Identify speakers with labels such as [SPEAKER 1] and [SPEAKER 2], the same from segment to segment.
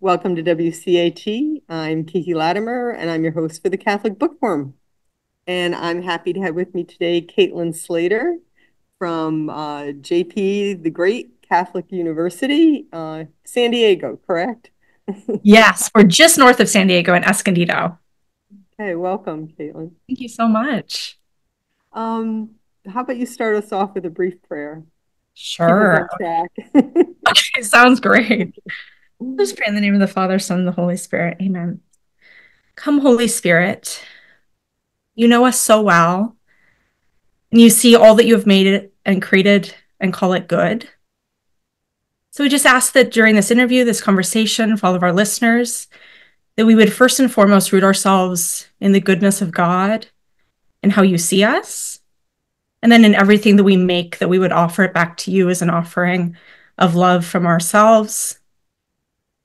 [SPEAKER 1] welcome to WCAT. I'm Kiki Latimer, and I'm your host for the Catholic Bookworm. And I'm happy to have with me today Katelyn Slater from uh, JP the Great Catholic University, uh, San Diego, correct?
[SPEAKER 2] yes, we're just north of San Diego in Escondido.
[SPEAKER 1] Okay, welcome, Caitlin.
[SPEAKER 2] Thank you so much.
[SPEAKER 1] Um, how about you start us off with a brief prayer?
[SPEAKER 2] Sure. okay, sounds great. Let's pray in the name of the Father, Son, and the Holy Spirit. Amen. Come, Holy Spirit. You know us so well, and you see all that you have made it and created and call it good. So we just ask that during this interview, this conversation, for all of our listeners, that we would first and foremost root ourselves in the goodness of God and how you see us. And then in everything that we make, that we would offer it back to you as an offering of love from ourselves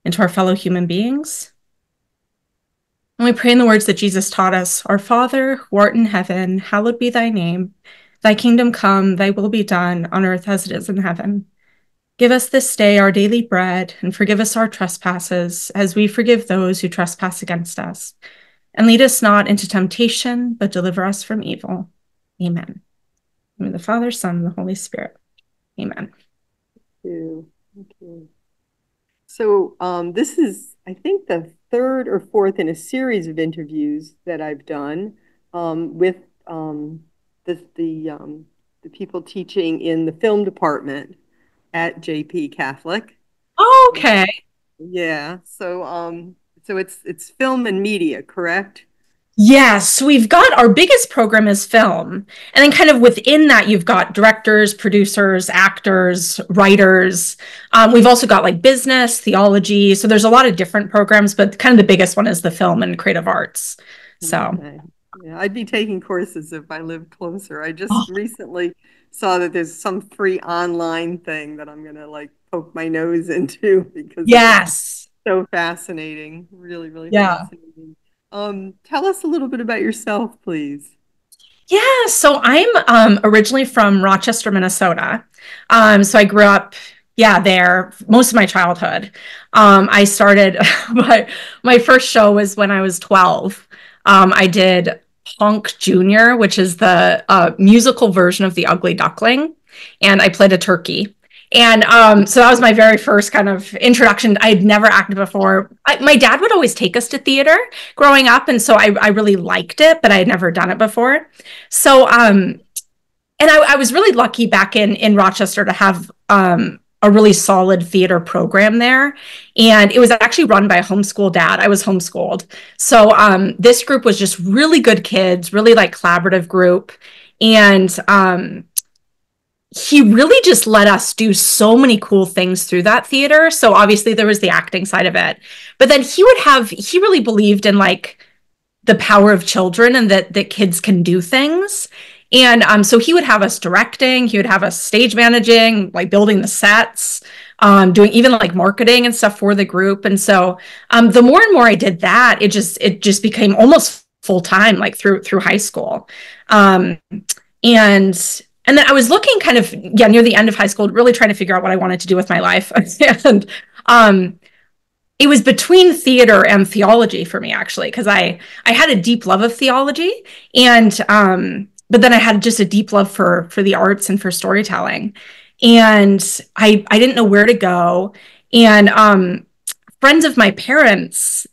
[SPEAKER 2] and to our fellow human beings. And we pray in the words that Jesus taught us Our Father, who art in heaven, hallowed be thy name. Thy kingdom come, thy will be done on earth as it is in heaven. Give us this day our daily bread, and forgive us our trespasses, as we forgive those who trespass against us. And lead us not into temptation, but deliver us from evil. Amen. In the Father, Son, and the Holy Spirit. Amen.
[SPEAKER 1] Thank you. Thank you. So um, this is, I think, the third or fourth in a series of interviews that I've done um, with um, the the um, the people teaching in the film department at JP Catholic.
[SPEAKER 2] Oh, okay.
[SPEAKER 1] Yeah. So um, so it's it's film and media, correct?
[SPEAKER 2] Yes, we've got our biggest program is film. And then, kind of within that, you've got directors, producers, actors, writers. Um, we've also got like business, theology. So there's a lot of different programs, but kind of the biggest one is the film and creative arts. So, okay.
[SPEAKER 1] yeah, I'd be taking courses if I lived closer. I just oh. recently saw that there's some free online thing that I'm going to like poke my nose into because
[SPEAKER 2] yes.
[SPEAKER 1] so fascinating. Really, really
[SPEAKER 2] yeah.
[SPEAKER 1] fascinating. Um, tell us a little bit about yourself, please.
[SPEAKER 2] Yeah, so I'm um, originally from Rochester, Minnesota. Um, so I grew up, yeah, there most of my childhood. Um, I started my my first show was when I was 12. Um, I did Honk Junior, which is the uh, musical version of The Ugly Duckling, and I played a turkey. And um, so that was my very first kind of introduction. I had never acted before. I, my dad would always take us to theater growing up. And so I, I really liked it, but I had never done it before. So, um, and I, I was really lucky back in, in Rochester to have um, a really solid theater program there. And it was actually run by a homeschool dad. I was homeschooled. So um, this group was just really good kids, really like collaborative group. And um, he really just let us do so many cool things through that theater. So obviously there was the acting side of it. But then he would have he really believed in like the power of children and that that kids can do things. And um, so he would have us directing, he would have us stage managing, like building the sets, um, doing even like marketing and stuff for the group. And so um, the more and more I did that, it just it just became almost full time, like through through high school. Um, and and then I was looking kind of yeah near the end of high school, really trying to figure out what I wanted to do with my life, and um, it was between theater and theology for me actually because I I had a deep love of theology and um, but then I had just a deep love for for the arts and for storytelling, and I I didn't know where to go, and um, friends of my parents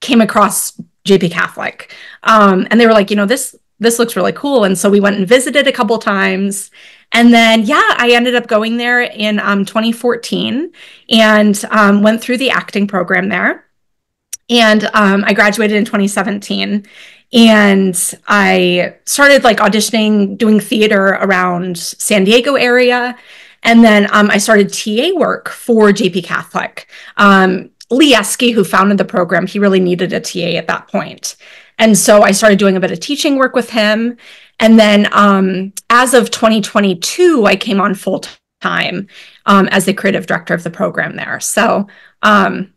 [SPEAKER 2] came across JP Catholic, um, and they were like, you know this this looks really cool. And so we went and visited a couple times. And then, yeah, I ended up going there in um, 2014 and um, went through the acting program there. And um, I graduated in 2017. And I started like auditioning, doing theater around San Diego area. And then um, I started TA work for JP Catholic. Um, Lee who founded the program, he really needed a TA at that point. And so I started doing a bit of teaching work with him. And then um, as of 2022, I came on full time um, as the creative director of the program there. So, um,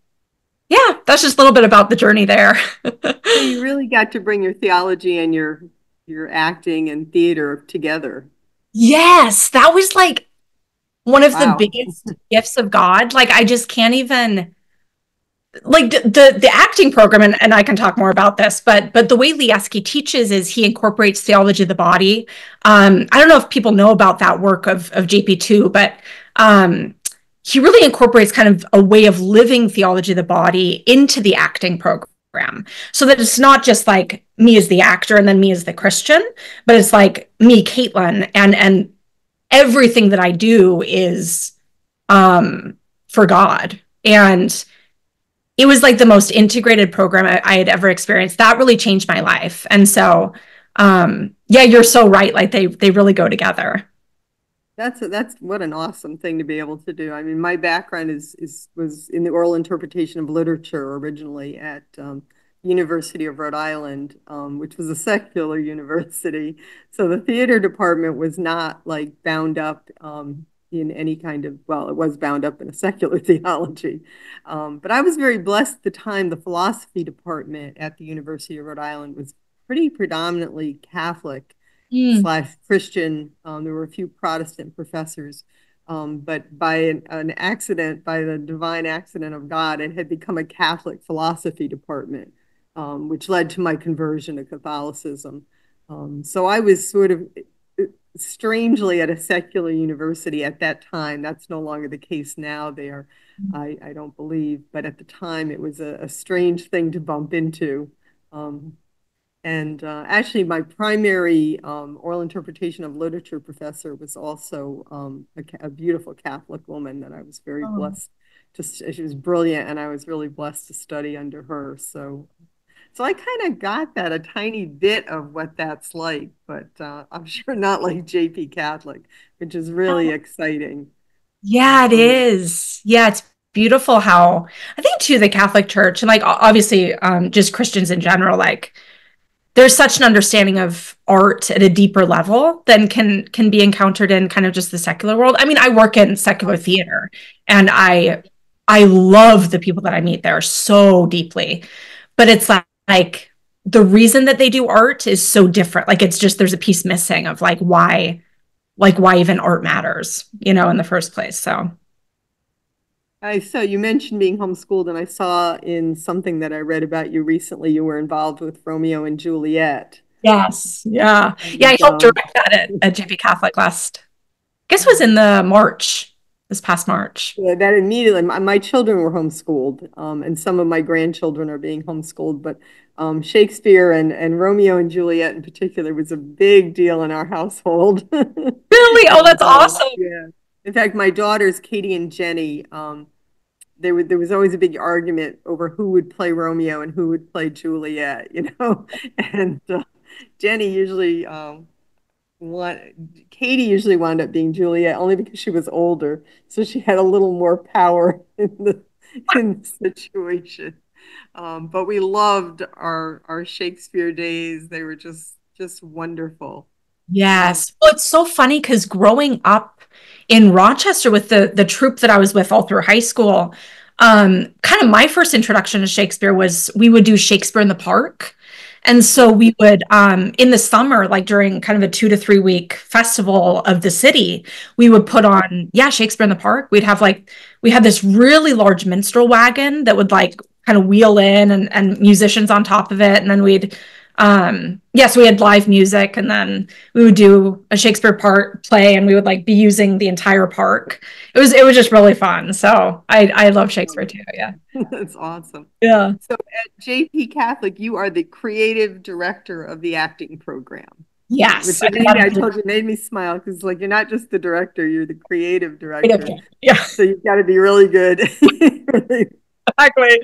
[SPEAKER 2] yeah, that's just a little bit about the journey there.
[SPEAKER 1] so you really got to bring your theology and your your acting and theater together.
[SPEAKER 2] Yes, that was like one of wow. the biggest gifts of God. Like I just can't even like the the acting program and, and i can talk more about this but but the way Lee Eskey teaches is he incorporates theology of the body. Um, i don't know if people know about that work of of jp2 but um, he really incorporates kind of a way of living theology of the body into the acting program. So that it's not just like me as the actor and then me as the christian but it's like me Katelyn and and everything that i do is um for god. And it was like the most integrated program I, I, had ever experienced. That really changed my life. And so, um, yeah, you're so right. Like they they really go together.
[SPEAKER 1] That's a, that's what an awesome thing to be able to do. I mean, my background is is was in the oral interpretation of literature originally at um, University of Rhode Island, um, which was a secular university. So the theater department was not like bound up um, in any kind of, well, it was bound up in a secular theology. Um, but I was very blessed at the time. The philosophy department at the University of Rhode Island was pretty predominantly Catholic mm. slash Christian. Um, there were a few Protestant professors. Um, but by an, an, accident, by the divine accident of God, it had become a Catholic philosophy department, um, which led to my conversion to Catholicism. Um, so I was sort of strangely at a secular university at that time. That's no longer the case now there, mm-hmm. I, I don't believe. But at the time, it was a, a strange thing to bump into. Um, and uh, actually, my primary um, oral interpretation of literature professor was also um, a, a, beautiful Catholic woman that I was very oh. blessed to. She was brilliant, and I was really blessed to study under her. So so I kind of got that a tiny bit of what that's like, but uh, I'm sure not like JP Catholic, which is really oh. exciting.
[SPEAKER 2] Yeah, it um. Yeah, it's beautiful how I think too the Catholic Church and like obviously um, just Christians in general, like there's such an understanding of art at a deeper level than can can be encountered in kind of just the secular world. I mean, I work in secular theater and I I love the people that I meet there so deeply. But it's like like the reason that they do art is so different. Like it's just there's a piece missing of like why like why even art matters, you know, in the first place. So
[SPEAKER 1] I so you mentioned being homeschooled, and I saw in something that I read about you recently, you were involved with Romeo and Juliet.
[SPEAKER 2] Yes. Yeah. Yeah. I helped direct that at, at JP Catholic last, I guess was in the March this past March.
[SPEAKER 1] Yeah, that immediately, my, my children were homeschooled, um, and some of my grandchildren are being homeschooled. But um, Shakespeare and, and Romeo and Juliet in particular was a big deal in our household.
[SPEAKER 2] really? Oh, that's awesome.
[SPEAKER 1] Yeah. In fact, my daughters, Katie and Jenny, um, there, was, there was always a big argument over who would play Romeo and who would play Juliet, you know? and uh, Jenny usually um, one Katie usually wound up being Juliet only because she was older, so she had a little more power in the in the situation. Um, but we loved our our Shakespeare days; they were just just wonderful.
[SPEAKER 2] Yes, well, it's so funny because growing up in Rochester with the the troupe that I was with all through high school, um, kind of my first introduction to Shakespeare was we would do Shakespeare in the Park and so we would, um, in the summer, like during kind of a two to three week festival of the city, we would put on, yeah, Shakespeare in the Park. We'd have like, we had this really large minstrel wagon that would like kind of wheel in and, and musicians on top of it. And then we'd um yes we had live music and then we would do a shakespeare part play and we would like be using the entire park. It was it was just really fun. So i i love shakespeare too yeah.
[SPEAKER 1] That's awesome.
[SPEAKER 2] Yeah.
[SPEAKER 1] So at jp catholic you are the creative director of the acting program.
[SPEAKER 2] Yes.
[SPEAKER 1] Which made, I, told you made me smile because like you're not just the director you're the creative director.
[SPEAKER 2] Yeah.
[SPEAKER 1] So you've got to be really good.
[SPEAKER 2] Exactly.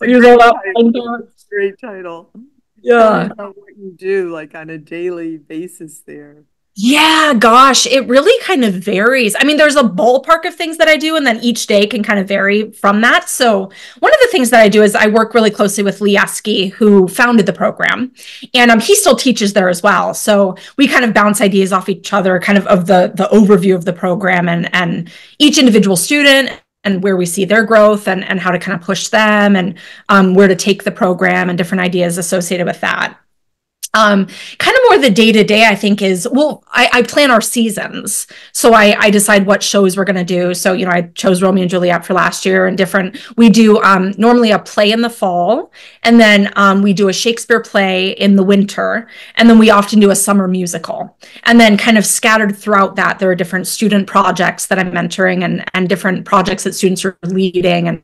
[SPEAKER 1] Great title
[SPEAKER 2] yeah
[SPEAKER 1] what you do like on a daily basis there
[SPEAKER 2] yeah, gosh, it really kind of varies. I mean, there's a ballpark of things that I do, and then each day can kind of vary from that. So, one of the things that I do is I work really closely with Lee Eskey, who founded the program, and um, he still teaches there as well. So we kind of bounce ideas off each other, kind of of the the overview of the program, and and each individual student and where we see their growth and, and how to kind of push them and um, where to take the program and different ideas associated with that. Um, kind of more the day to day, I think is well, I, I, plan our seasons. So I, I decide what shows we're going to do. So, you know, I chose Romeo and Juliet for last year and different. We do um, normally a play in the fall, and then um, we do a Shakespeare play in the winter, and then we often do a summer musical. And then kind of scattered throughout that, there are different student projects that I'm mentoring and, and different projects that students are leading and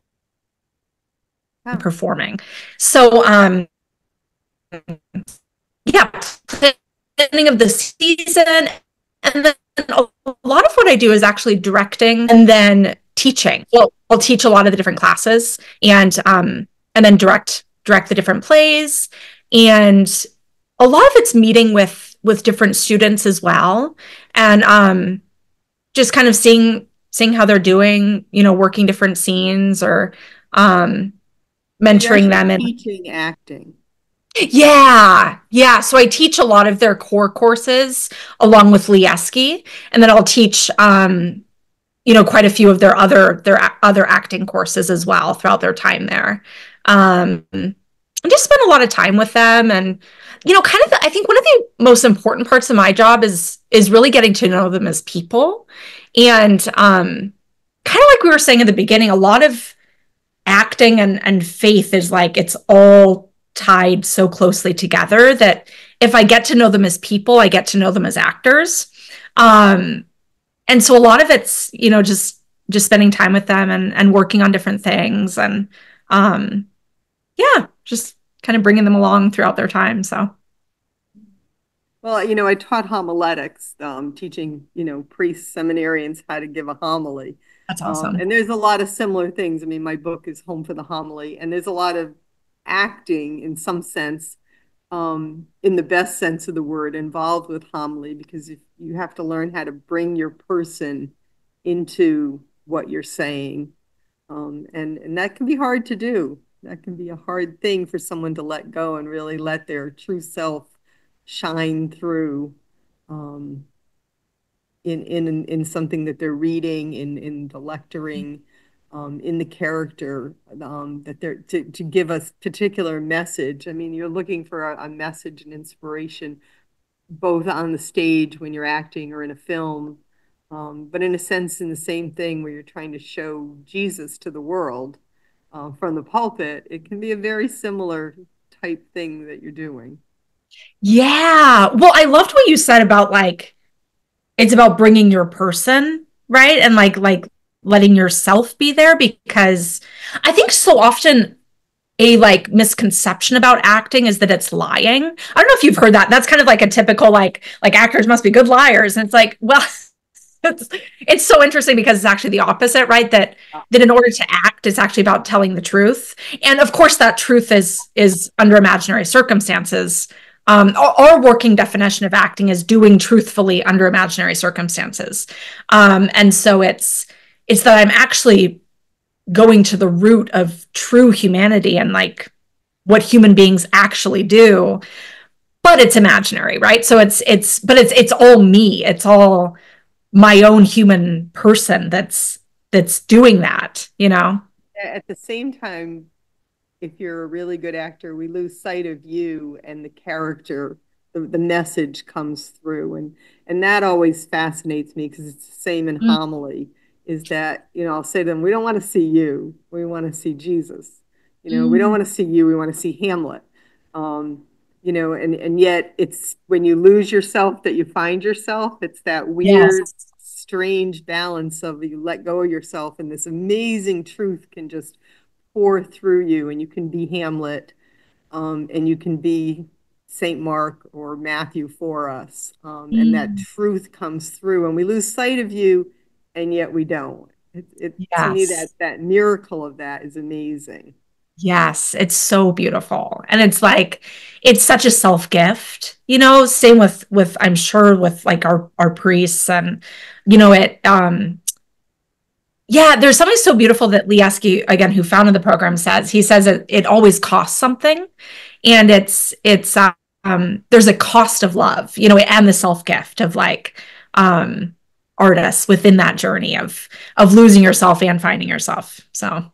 [SPEAKER 2] oh. performing. So, um, yeah, planning of the season. And then a lot of what I do is actually directing and then teaching. Well, I'll teach a lot of the different classes and um, and then direct direct the different plays. And a lot of it's meeting with with different students as well. And um, just kind of seeing seeing how they're doing, you know, working different scenes or um mentoring them and
[SPEAKER 1] teaching acting.
[SPEAKER 2] Yeah, yeah. So I teach a lot of their core courses along with Lee Eskey, and then I'll teach, um, you know, quite a few of their other their other acting courses as well throughout their time there. Um, and just spend a lot of time with them, and you know, kind of. The, I think one of the most important parts of my job is is really getting to know them as people, and um, kind of like we were saying at the beginning, a lot of acting and and faith is like it's all tied so closely together that if I get to know them as people, I get to know them as actors. Um, and so a lot of it's, you know, just just spending time with them and and working on different things and um yeah, just kind of bringing them along throughout their time. So
[SPEAKER 1] well, you know, I taught homiletics, um, teaching, you know, priests, seminarians how to give a homily.
[SPEAKER 2] That's awesome.
[SPEAKER 1] Um, and there's a lot of similar things. I mean, my book is Home for the Homily, and there's a lot of acting in some sense, um, in the best sense of the word, involved with homily because you have to learn how to bring your person into what you're saying. Um, and, and that can be hard to do. That can be a hard thing for someone to let go and really let their true self shine through um, in, in, in something that they're reading, in, in the lecturing um, in the character um, that they're to, to give us particular message. I mean, you're looking for a, a, message and inspiration both on the stage when you're acting or in a film, um, but in a sense, in the same thing where you're trying to show Jesus to the world uh, from the pulpit, it can be a very similar type thing that you're doing.
[SPEAKER 2] Yeah. Well, I loved what you said about like, it's about bringing your person right and like like letting yourself be there because I think so often a like misconception about acting is that it's lying. I don't know if you've heard that. That's kind of like a typical like like actors must be good liars and it's like well it's, it's so interesting because it's actually the opposite, right? That that in order to act, it's actually about telling the truth. And of course that truth is is under imaginary circumstances. Um, our, our, working definition of acting is doing truthfully under imaginary circumstances. Um, and so it's it's that I'm actually going to the root of true humanity and like what human beings actually do. But it's imaginary right? So it's it's but it's it's all me. It's all my own human person that's that's doing that you know?
[SPEAKER 1] At the same time if you're a really good actor we lose sight of you and the character the, the message comes through. And and that always fascinates me because it's the same in mm-hmm. homily is that, you know, I'll say to them, we don't want to see you. We want to see Jesus. You know, mm. we don't mm. want to see you. We want to see Hamlet. Um, you know, and, and yet it's when you lose yourself that you find yourself. It's that weird, yes. strange balance of you let go of yourself and this amazing truth can just pour through you and you can be Hamlet um, and you can be St. Mark or Matthew for us. Um, mm. And that mm. truth comes through and we lose sight of you and yet we don't. It, it yes. to me that that miracle of that is amazing.
[SPEAKER 2] Yes, it's so beautiful. And it's like it's such a self-gift. You know, same with with I'm sure with like our our priests and you know it um yeah, there's something so beautiful that Lee Eskey, again, who founded the program, says. He says it, it always costs something, and it's it's um, there's a cost of love, you know, and the self gift of like um, artists within that journey of of losing yourself and finding yourself. So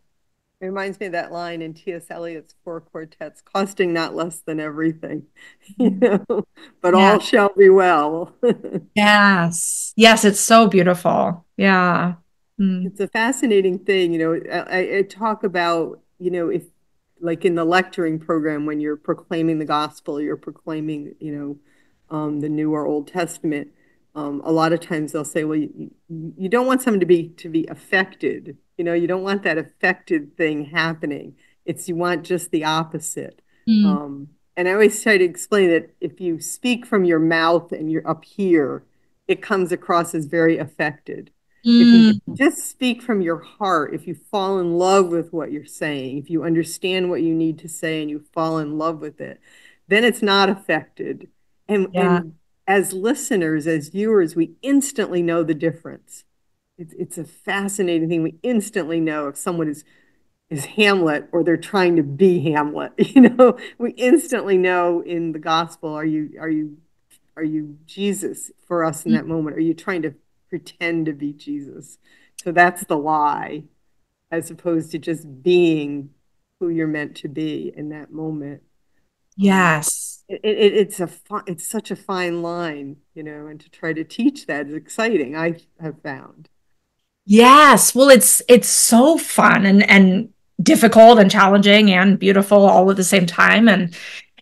[SPEAKER 1] It reminds me of that line in T.S. Eliot's Four Quartets, costing not less than everything, you know, but yeah. all shall be well.
[SPEAKER 2] yes. Yes, it's so beautiful. Yeah.
[SPEAKER 1] Mm. It's a fascinating thing. You know, I, I talk about, you know, if like in the lecturing program, when you're proclaiming the gospel, you're proclaiming, you know, um, the New or Old Testament. Um, a lot of times they'll say, well, you, you don't want someone to be to be affected. You know, you don't want that affected thing happening. It's you want just the opposite. Mm. Um, and I always try to explain that if you speak from your mouth and you're up here, it comes across as very affected. Mm. If you mm. just speak from your heart, if you fall in love with what you're saying, if you understand what you need to say and you fall in love with it, then it's not affected. And, yeah. and as listeners, as viewers, we instantly know the difference. It's, it's a fascinating thing. We instantly know if someone is is Hamlet or they're trying to be Hamlet. You know, we instantly know in the gospel, are you are you are you Jesus for us in that moment? Are you trying to pretend to be Jesus? So that's the lie, as opposed to just being who you're meant to be in that moment.
[SPEAKER 2] Yes.
[SPEAKER 1] It, it, it's a it's such a fine line, you know, and to try to teach that is exciting. I have found.
[SPEAKER 2] Yes, well, it's it's so fun and and difficult and challenging and beautiful all at the same time, and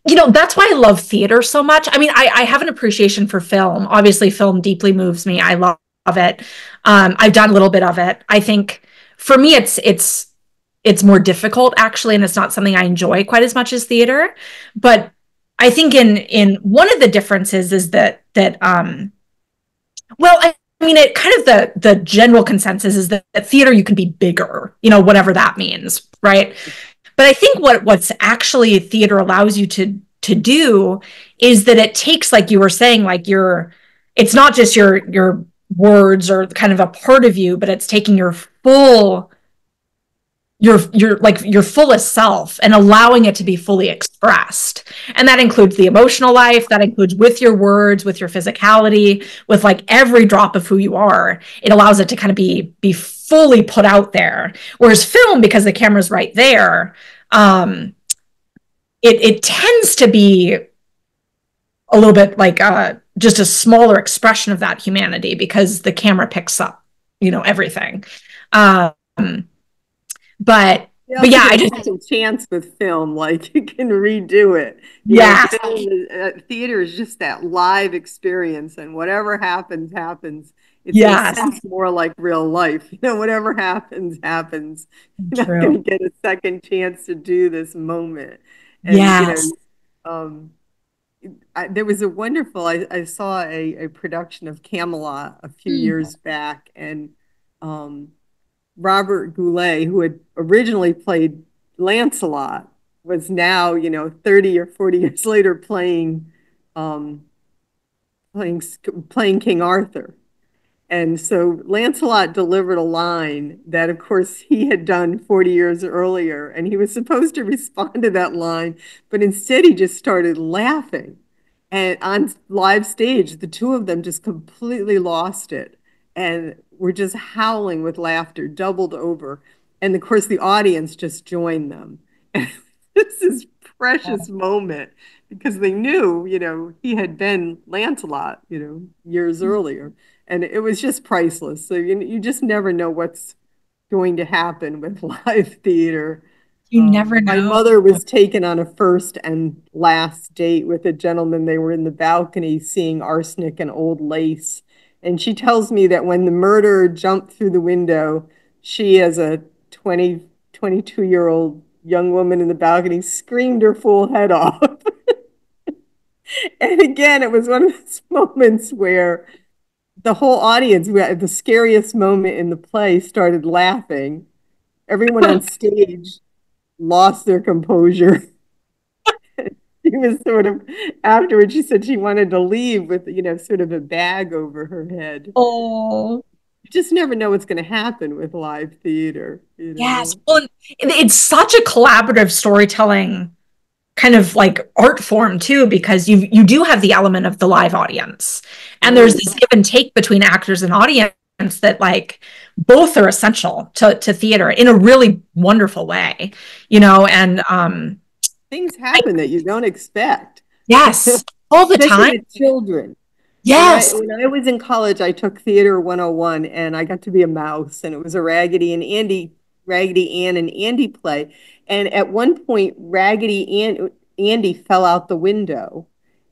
[SPEAKER 2] you know that's why I love theater so much. I mean, I, I have an appreciation for film. Obviously, film deeply moves me. I love it. Um, I've done a little bit of it. I think for me, it's it's it's more difficult actually, and it's not something I enjoy quite as much as theater. But I think in in one of the differences is that that um, well, I, mean, it kind of the the general consensus is that at theater you can be bigger, you know, whatever that means, right? But I think what what's actually theater allows you to to do is that it takes, like you were saying, like your it's not just your your words or kind of a part of you, but it's taking your full your your like your fullest self and allowing it to be fully expressed. And that includes the emotional life that includes with your words with your physicality with like every drop of who you are. It allows it to kind of be be fully put out there. Whereas film because the camera's right there um it it tends to be a little bit like uh just a smaller expression of that humanity because the camera picks up you know everything. Um but yeah, but yeah, I just
[SPEAKER 1] a chance with film, like you can redo it.
[SPEAKER 2] yeah,
[SPEAKER 1] uh, theater is just that live experience, and whatever happens, happens. It's
[SPEAKER 2] yes.
[SPEAKER 1] more like real life. You know, whatever happens, happens. You're True. not going to get a second chance to do this moment.
[SPEAKER 2] And, yes. You know,
[SPEAKER 1] um, I, there was a wonderful. I, I saw a, a production of Camelot a few mm. years back, and um, Robert Goulet, who had originally played Lancelot, was now, you know, 30 or 40 years later playing um, playing playing King Arthur. And so Lancelot delivered a line that, of course, he had done 40 years earlier. And he was supposed to respond to that line, but instead he just started laughing. And on live stage, the two of them just completely lost it and we were just howling with laughter, doubled over. And of course, the audience just joined them. And this is precious moment because they knew, you know, he had been Lancelot, you know, years mm-hmm. earlier. And it was just priceless. So you, you just never know what's going to happen with live theater.
[SPEAKER 2] You um, never know.
[SPEAKER 1] My mother was taken on a first and last date with a gentleman. They were in the balcony seeing arsenic and old lace. And she tells me that when the murderer jumped through the window, she, as a 20, 22 year old young woman in the balcony, screamed her full head off. and again, it was one of those moments where the whole audience, the scariest moment in the play, started laughing. Everyone on stage lost their composure. she was sort of afterwards she said she wanted to leave with you know sort of a bag over her head.
[SPEAKER 2] Oh.
[SPEAKER 1] You just never know what's going to happen with live theater you know?
[SPEAKER 2] yes. Well it's such a collaborative storytelling kind of like art form too because you you do have the element of the live audience. And there's this give and take between actors and audience that like both are essential to, to theater in a really wonderful way, you know, and um
[SPEAKER 1] things happen that you don't expect.
[SPEAKER 2] Yes. All the time.
[SPEAKER 1] children.
[SPEAKER 2] Yes.
[SPEAKER 1] When I, when I, was in college, I took Theater 101 and I got to be a mouse, and it was a Raggedy and Andy, Raggedy Ann and Andy play. And at one point, Raggedy Ann, Andy fell out the window,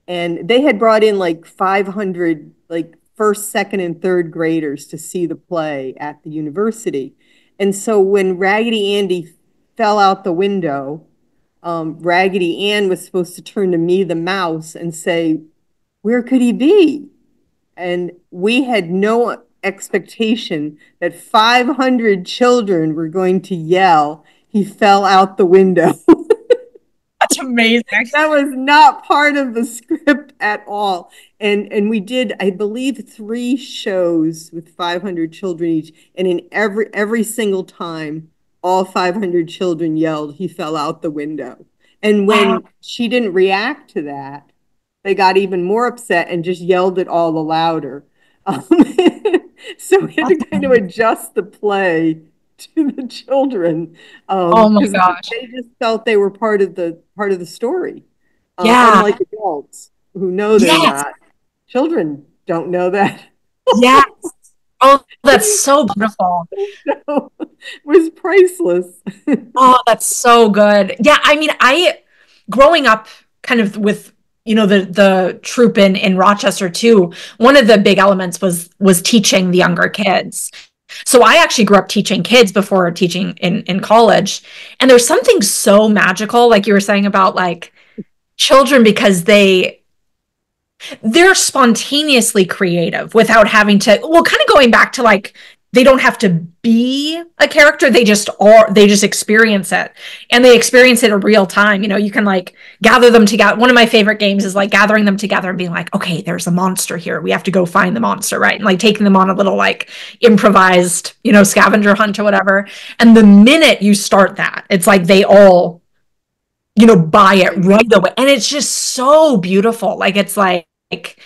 [SPEAKER 1] and they had brought in like 500 like first, second, and third graders to see the play at the university. And so when Raggedy Andy fell out the window, um, Raggedy Ann was supposed to turn to me, the mouse, and say, Where could he be? And we had no expectation that 500 children were going to yell, He fell out the window.
[SPEAKER 2] That's amazing.
[SPEAKER 1] that was not part of the script at all. And and we did, I believe, three shows with 500 children each. And in every every single time, all 500 children yelled, he fell out the window. And when wow. she didn't react to that, they got even more upset and just yelled it all the louder. Um, so we had to kind of adjust the play to the children.
[SPEAKER 2] Um, oh my gosh!
[SPEAKER 1] They just felt they were part of the part of the story.
[SPEAKER 2] Uh, yeah,
[SPEAKER 1] unlike adults who know they're yes. not. Children don't know that.
[SPEAKER 2] yes. Oh, that's so beautiful.
[SPEAKER 1] So, it was priceless.
[SPEAKER 2] oh, that's so good. Yeah, I mean, I growing up kind of with you know the the troupe in in Rochester too. One of the big elements was was teaching the younger kids. So I actually grew up teaching kids before teaching in in college, and there's something so magical, like you were saying about like children because they they're spontaneously creative without having to well kind of going back to like they don't have to be a character they just are they just experience it. And they experience it in real time you know you can like gather them together one of my favorite games is like gathering them together and being like okay there's a monster here we have to go find the monster right? And like taking them on a little like improvised you know scavenger hunt or whatever. And the minute you start that it's like they all you know buy it right away. And it's just so beautiful. Like it's like like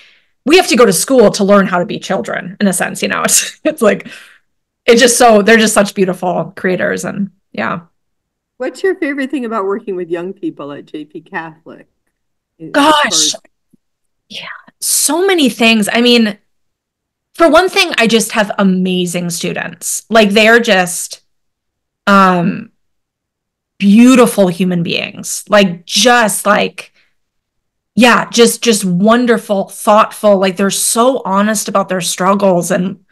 [SPEAKER 2] we have to go to school to learn how to be children in a sense you know? It's it's like it's just so they're just such beautiful creators and yeah.
[SPEAKER 1] What's your favorite thing about working with young people at jp catholic?
[SPEAKER 2] Gosh. yeah. So many things. I mean for one thing i just have amazing students. Like they're just um beautiful human beings like just like yeah just just wonderful thoughtful like they're so honest about their struggles and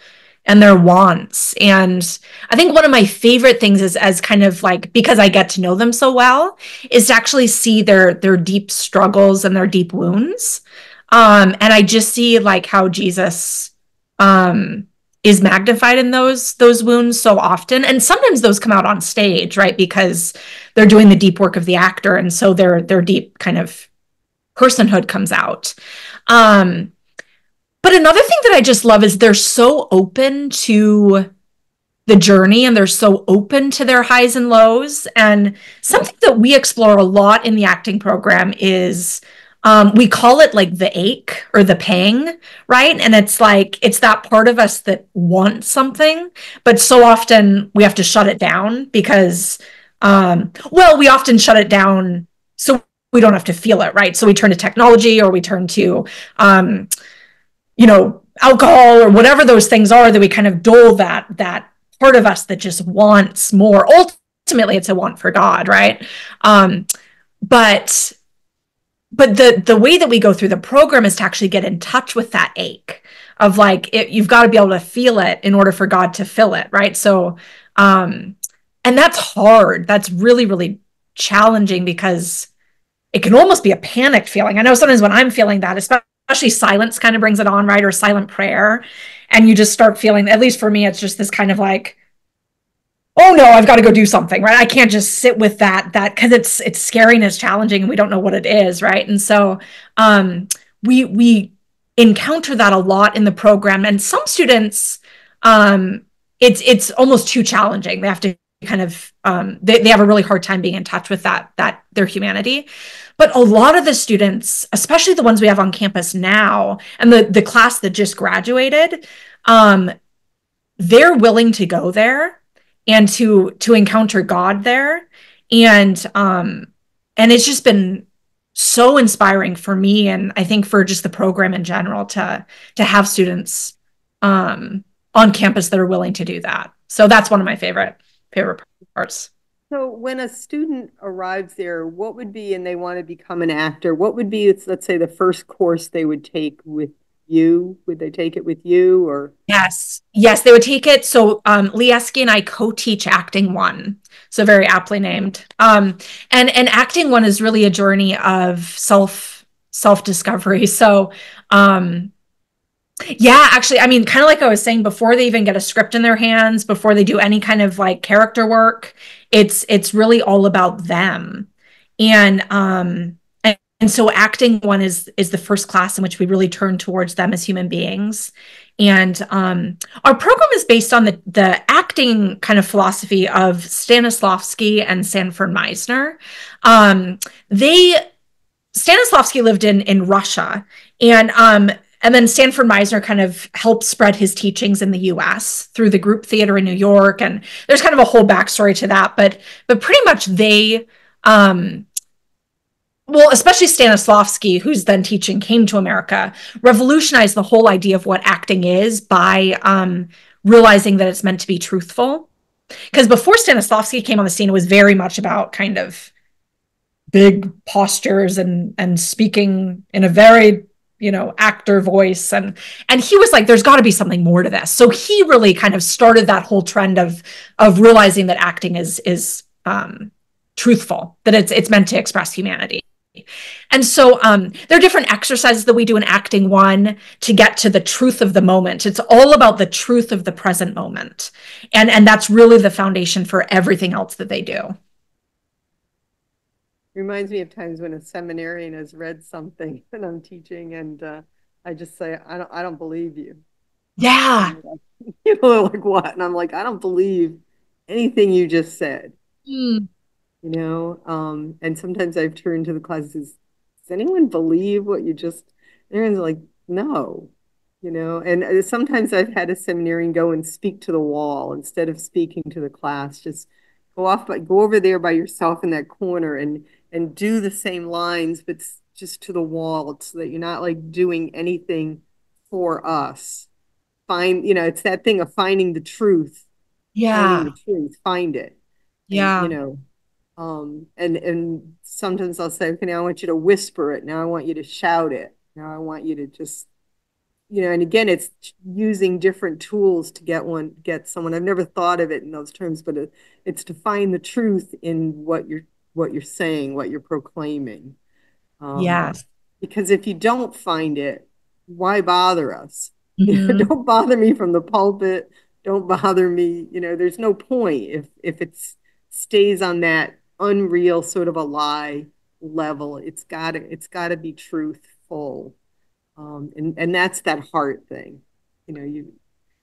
[SPEAKER 2] and their wants. And I think one of my favorite things is as kind of like because I get to know them so well is to actually see their their deep struggles and their deep wounds. Um, and I just see like how Jesus um is magnified in those those wounds so often. And sometimes those come out on stage right? Because they're doing the deep work of the actor. And so their their deep kind of personhood comes out. Um but another thing that I just love is they're so open to the journey and they're so open to their highs and lows. And something that we explore a lot in the acting program is um, we call it like the ache or the pang, right? And it's like it's that part of us that wants something, but so often we have to shut it down because, um, well, we often shut it down so we don't have to feel it, right? So we turn to technology or we turn to, um, you know, alcohol or whatever those things are that we kind of dull that that part of us that just wants more. Ultimately, it's a want for God, right? Um, but but the the way that we go through the program is to actually get in touch with that ache of like it, you've got to be able to feel it in order for God to fill it, right? So, um, and that's hard. That's really really challenging because it can almost be a panicked feeling. I know sometimes when I'm feeling that, especially especially silence kind of brings it on, right? Or silent prayer. And you just start feeling, at least for me, it's just this kind of like, oh no, I've got to go do something, right? I can't just sit with that, that because it's it's scary and it's challenging and we don't know what it is, right? And so um we we encounter that a lot in the program. And some students um it's it's almost too challenging. They have to kind of um they, they have a really hard time being in touch with that that their humanity but a lot of the students, especially the ones we have on campus now, and the the class that just graduated, um, they're willing to go there and to to encounter God there and um and it's just been so inspiring for me and I think for just the program in general to to have students um on campus that are willing to do that. So that's one of my favorite favorite parts.
[SPEAKER 1] So when a student arrives there, what would be, and they want to become an actor, what would be, let's say, the first course they would take with you? Would they take it with you or?
[SPEAKER 2] Yes, yes, they would take it. So um, Lee Eskey and I co-teach Acting One, so very aptly named. Um, and and Acting One is really a journey of self self discovery. So um, yeah, actually, I mean, kind of like I was saying before they even get a script in their hands, before they do any kind of like character work, it's it's really all about them. And um and, so acting one is is the first class in which we really turn towards them as human beings. And um our program is based on the the acting kind of philosophy of Stanislavski and Sanford Meisner. Um they Stanislavski lived in in Russia and um and then Sanford Meisner kind of helped spread his teachings in the US through the group theater in New York. And there's kind of a whole backstory to that. But but pretty much they um well, especially Stanislavski, who's then teaching, came to America, revolutionized the whole idea of what acting is by um, realizing that it's meant to be truthful. Because before Stanislavski came on the scene, it was very much about kind of big postures and and speaking in a very you know actor voice. And and he was like there's got to be something more to this. So he really kind of started that whole trend of of realizing that acting is is um truthful that it's it's meant to express humanity and so um, there are different exercises that we do in acting one to get to the truth of the moment. It's all about the truth of the present moment. And, and that's really the foundation for everything else that they do.
[SPEAKER 1] Reminds me of times when a seminarian has read something and I'm teaching and uh, I just say, I don't, I don't believe you.
[SPEAKER 2] Yeah.
[SPEAKER 1] you know, like what? And I'm like, I don't believe anything you just said.
[SPEAKER 2] Mm.
[SPEAKER 1] You know, um, and sometimes I've turned to the classes, does anyone believe what you just, everyone's like, no, you know, and uh, sometimes I've had a seminarian go and speak to the wall instead of speaking to the class, just go off, but go over there by yourself in that corner and and do the same lines, but just to the wall so that you're not like doing anything for us. Find, you know, it's that thing of finding the truth.
[SPEAKER 2] Yeah.
[SPEAKER 1] Finding the truth, find it.
[SPEAKER 2] Yeah.
[SPEAKER 1] And, you know, um, and and sometimes I'll say, okay, now I want you to whisper it. Now I want you to shout it. Now I want you to just, you know, and again, it's using different tools to get one, get someone. I've never thought of it in those terms, but it, it's to find the truth in what you're what you're saying, what you're proclaiming.
[SPEAKER 2] Um, yes.
[SPEAKER 1] Because if you don't find it, why bother us? Mm-hmm. don't bother me from the pulpit. Don't bother me. You know, there's no point if if it stays on that unreal sort of a lie level. It's got to it's got to be truthful, um, and and that's that heart thing. You know, you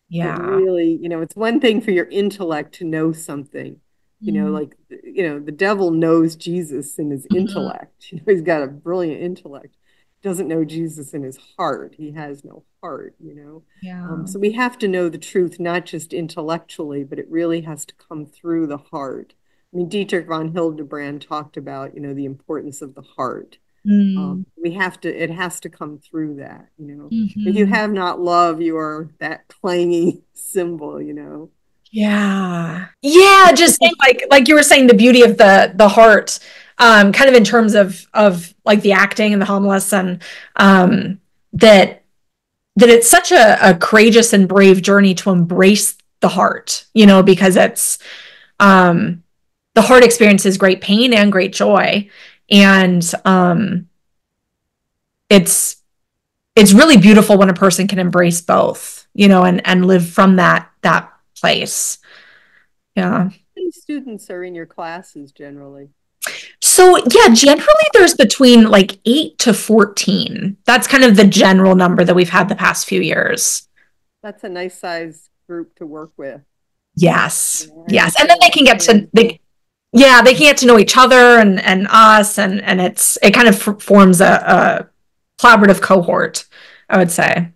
[SPEAKER 2] yeah
[SPEAKER 1] really you know it's one thing for your intellect to know something you know, mm-hmm. like you know, the devil knows Jesus in his mm-hmm. intellect. You know, he's got a brilliant intellect. Doesn't know Jesus in his heart. He has no heart. You know.
[SPEAKER 2] Yeah.
[SPEAKER 1] Um, so we have to know the truth, not just intellectually, but it really has to come through the heart. I mean, Dietrich von Hildebrand talked about, you know, the importance of the heart. Mm. Um, we have to, it has to come through that, you know. Mm-hmm. If you have not love, you are that clanging cymbal, you know.
[SPEAKER 2] Yeah. Yeah, just like like you were saying the beauty of the the heart um kind of in terms of of like the acting and the homeless and um that that it's such a, a courageous and brave journey to embrace the heart, you know, because it's um the heart experiences great pain and great joy and um it's it's really beautiful when a person can embrace both you know and and live from that that place. Yeah. How
[SPEAKER 1] many students are in your classes generally?
[SPEAKER 2] So, yeah, generally there's between like 8 to 14. That's kind of the general number that we've had the past few years.
[SPEAKER 1] That's a nice size group to work with.
[SPEAKER 2] Yes. Yeah, yes. And then they can get to they, yeah, they can get to know each other and and us and and it's it kind of f- forms a, a collaborative cohort, I would say.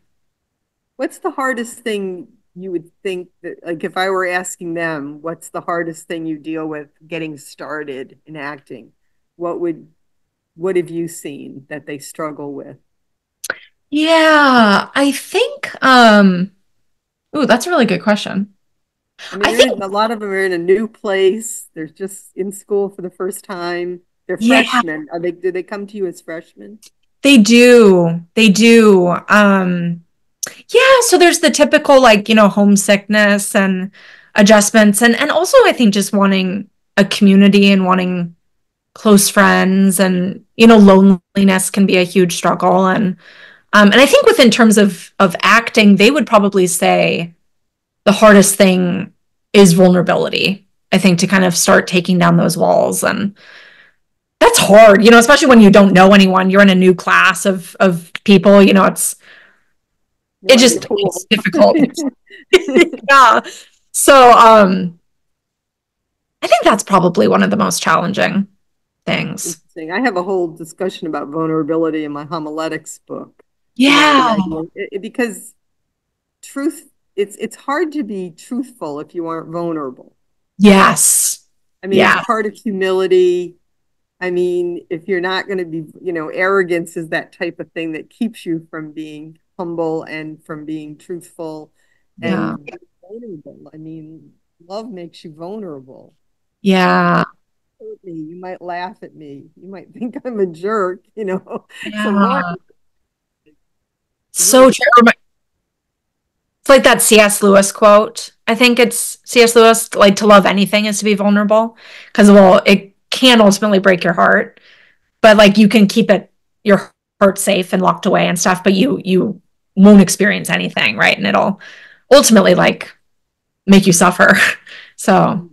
[SPEAKER 1] What's the hardest thing you would think that, like, if I were asking them, what's the hardest thing you deal with getting started in acting? What would, what have you seen that they struggle with?
[SPEAKER 2] Yeah, I think, um, ooh, that's a really good question.
[SPEAKER 1] I mean,
[SPEAKER 2] I think,
[SPEAKER 1] in, a lot of them are in a new place. They're just in school for the first time. They're
[SPEAKER 2] yeah,
[SPEAKER 1] freshmen. Are they, do they come to you as freshmen?
[SPEAKER 2] they do. They do. Um, yeah, so there's the typical like, you know, homesickness and adjustments and and also I think just wanting a community and wanting close friends and you know, loneliness can be a huge struggle and um and I think within terms of of acting, they would probably say the hardest thing is vulnerability. I think to kind of start taking down those walls and that's hard, you know, especially when you don't know anyone, you're in a new class of of people, you know, it's it
[SPEAKER 1] What are you
[SPEAKER 2] just it's difficult. yeah. So um I think that's probably one of the most challenging things.
[SPEAKER 1] I have a whole discussion about vulnerability in my homiletics book. You know, the
[SPEAKER 2] Yeah.
[SPEAKER 1] because truth, it's it's hard to be truthful if you aren't vulnerable.
[SPEAKER 2] Yes.
[SPEAKER 1] I mean, it's
[SPEAKER 2] Yeah.
[SPEAKER 1] part of humility. I mean, if you're not going to be, you know, arrogance is that type of thing that keeps you from being humble and from being truthful
[SPEAKER 2] Yeah.
[SPEAKER 1] and vulnerable. I mean, love makes you vulnerable.
[SPEAKER 2] Yeah.
[SPEAKER 1] hurt me, you might laugh at me, you might think I'm a jerk, you know. So
[SPEAKER 2] Yeah.
[SPEAKER 1] is
[SPEAKER 2] So true. It's like that C.S. Lewis quote. I think it's C.S. Lewis, like to love anything is to be vulnerable. Because well, it can ultimately break your heart, but like you can keep it your heart safe and locked away and stuff, but you you won't experience anything, right? And it'll ultimately like make you suffer. So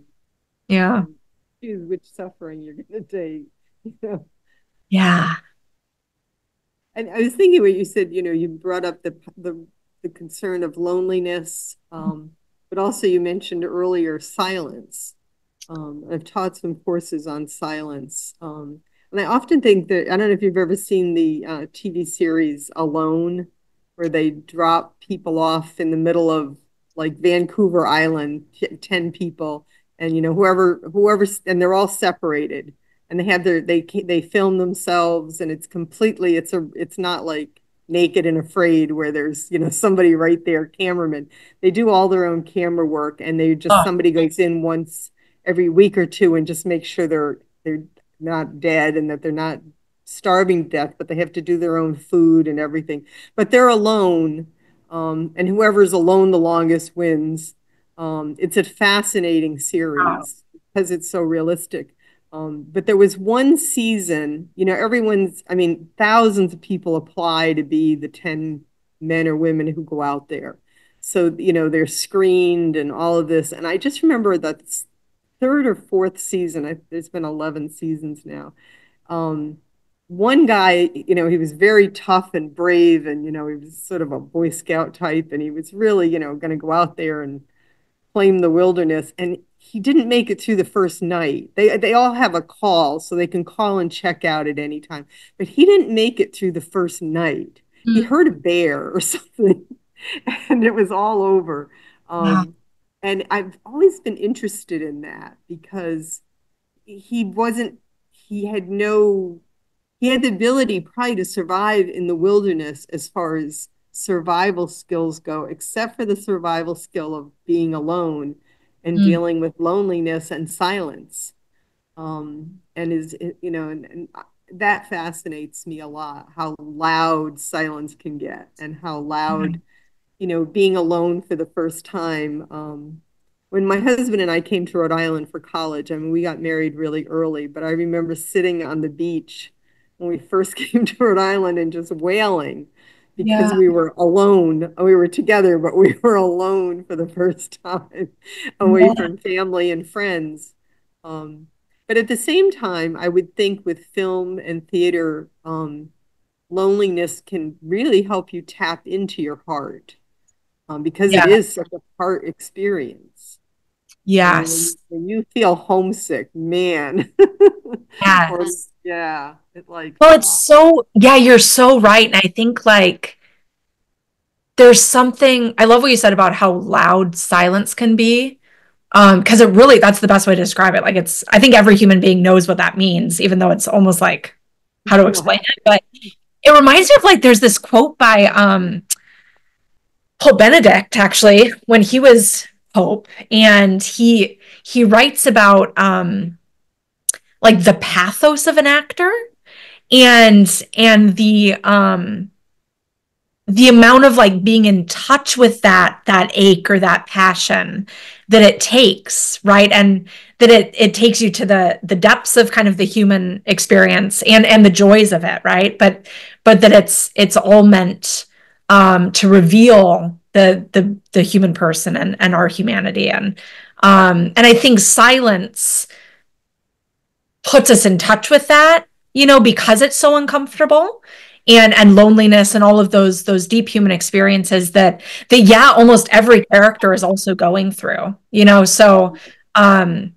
[SPEAKER 2] yeah.
[SPEAKER 1] choose which suffering you're going to take. You know?
[SPEAKER 2] Yeah.
[SPEAKER 1] And I was thinking what you said, you know, you brought up the the the concern of loneliness, um, but also you mentioned earlier silence. Um, I've taught some courses on silence. Um, and I often think that, I don't know if you've ever seen the uh, TV series Alone, where they drop people off in the middle of like Vancouver Island, 10 people, and you know, whoever, whoever, and they're all separated and they have their, they, they film themselves and it's completely, it's a, it's not like naked and afraid where there's, you know, somebody right there, cameraman. They do all their own camera work and they just,
[SPEAKER 2] Oh,
[SPEAKER 1] somebody goes in once every week or two and just make sure they're they're not dead and that they're not starving to death, but they have to do their own food and everything. But they're alone, um, and whoever's alone the longest wins. Um, it's a fascinating
[SPEAKER 2] wow.
[SPEAKER 1] series because it's so realistic. Um, but there was one season, you know, everyone's, I mean, thousands of people apply to be the 10 men or women who go out there. So, you know, they're screened and all of this. And I just remember that third or fourth season. I, there's been 11 seasons now. Um, one guy, you know, he was very tough and brave, and you know, he was sort of a Boy Scout type, and he was really, you know, going to go out there and claim the wilderness. And he didn't make it through the first night. They they all have a call, so they can call and check out at any time. But he didn't make it through the first night. He
[SPEAKER 2] Mm,
[SPEAKER 1] heard a bear or something, and it was all over.
[SPEAKER 2] Wow.
[SPEAKER 1] Um, and I've always been interested in that because he wasn't, he had no, he had the ability probably to survive in the wilderness as far as survival skills go, except for the survival skill of being alone and
[SPEAKER 2] Mm,
[SPEAKER 1] dealing with loneliness and silence. Um, and is, you know, and, and that fascinates me a lot, how loud silence can get and how loud
[SPEAKER 2] mm,
[SPEAKER 1] you know, being alone for the first time. Um, when my husband and I came to Rhode Island for college, I mean, we got married really early, but I remember sitting on the beach when we first came to Rhode Island and just wailing because
[SPEAKER 2] Yeah.
[SPEAKER 1] we were alone. We were together, but we were alone for the first time, away
[SPEAKER 2] Yeah.
[SPEAKER 1] from family and friends. Um, but at the same time, I would think with film and theater, um, loneliness can really help you tap into your heart um, because it
[SPEAKER 2] Yeah.
[SPEAKER 1] is such a part experience. When,
[SPEAKER 2] Yes.
[SPEAKER 1] when you feel homesick, man, or yeah, it like,
[SPEAKER 2] Well, it's
[SPEAKER 1] oh,
[SPEAKER 2] so, yeah, you're so right. And I think like there's something I love what you said about how loud silence can be. Um, because it really that's the best way to describe it. Like it's I think every human being knows what that means, even though it's almost like how to explain it. But it reminds me of like there's this quote by um Pope Benedict actually when he was Pope, and he he writes about um like the pathos of an actor and and the um the amount of like being in touch with that that ache or that passion that it takes right? And that it it takes you to the the depths of kind of the human experience and and the joys of it right? But but that it's it's all meant um to reveal the the the human person and and our humanity. And um and i think silence puts us in touch with that you know because it's so uncomfortable. And and loneliness and all of those those deep human experiences that that yeah almost every character is also going through you know? So um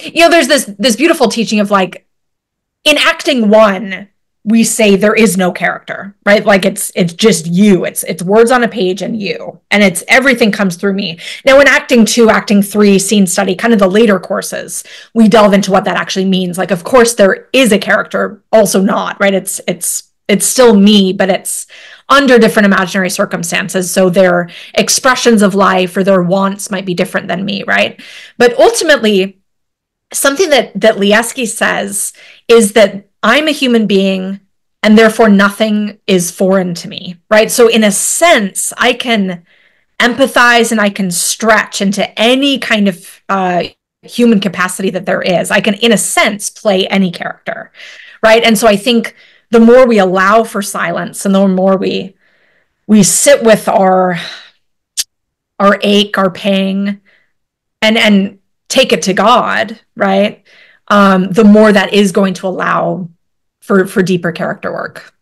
[SPEAKER 2] you know there's this this beautiful teaching of like in acting one we say there is no character right? Like it's it's just you. It's it's words on a page and you. And it's everything comes through me. Now in acting two acting three scene study kind of the later courses we delve into what that actually means. Like of course there is a character also not right? It's it's it's still me but it's under different imaginary circumstances. So their expressions of life or their wants might be different than me right? But ultimately something that that Lee Eskey says is that I'm a human being and therefore nothing is foreign to me, right? So, in a sense, I can empathize and I can stretch into any kind of uh, human capacity that there is. I can, in a sense, play any character, right? And so, I think the more we allow for silence and the more we we sit with our our ache, our pain, and and take it to God, right? Um, the more that is going to allow for for deeper character work.